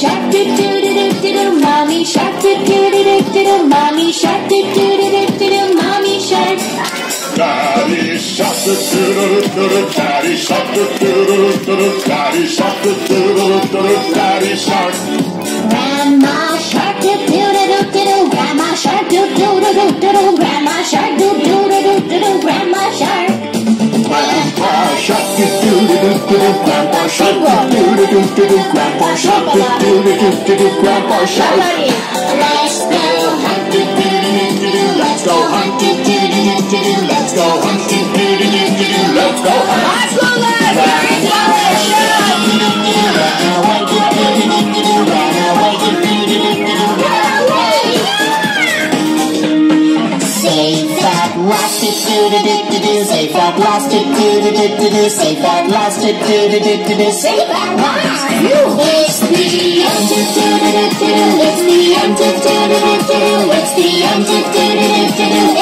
shark do do do do do do. Mommy shark do do do do do do. Mommy shark do do do do do do. Mommy shark. Daddy shark do do do do do. Daddy shark do do do do do. Daddy shark do do do do do. Daddy shark. Grandpa shark. Grandpa shark. Grandpa. Let's go Hunting. Let's go hunting. Let's go hunting do do. Let's go. Safe at last, do do do do do. Safe at last, do do do do do. Safe at last, do do do do do. Safe at last. It's the end, do do do do do. It's the end, do do do do do. It's the end, do do do do do.